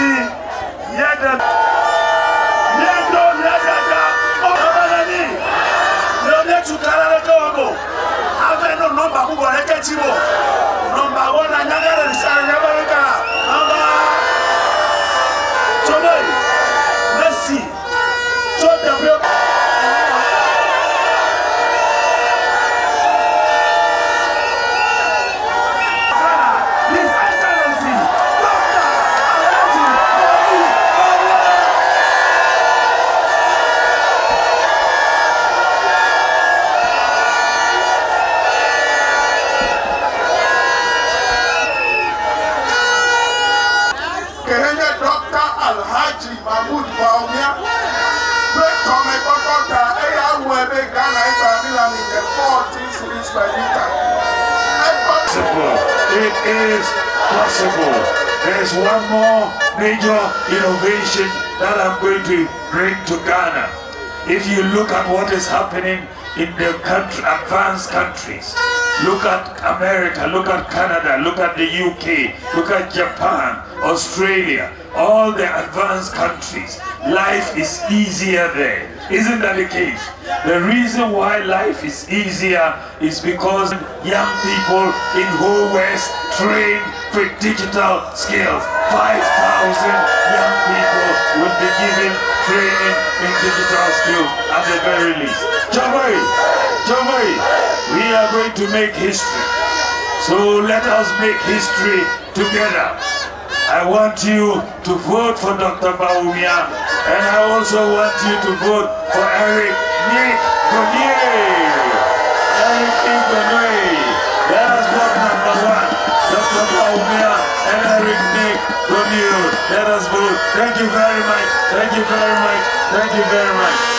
yede possible. It is possible. There's one more major innovation that I'm going to bring to Ghana. If you look at what is happening in the country, advanced countries, look at America, look at Canada, look at the UK, look at Japan, Australia, all the advanced countries, life is easier there. Isn't that the case? The reason why life is easier is because young people in Ho West trained with digital skills. 5,000 young people will be given training in digital skills at the very least. Jamai, Jamai, we are going to make history. So let us make history together. I want you to vote for Dr. Bawumia, and I also want you to vote for Eric Nick Grenier. Eric Nick Grenier. Let us vote number one. Dr. Bawumia and Eric Nick Grenier. Let us vote. Thank you very much. Thank you very much. Thank you very much.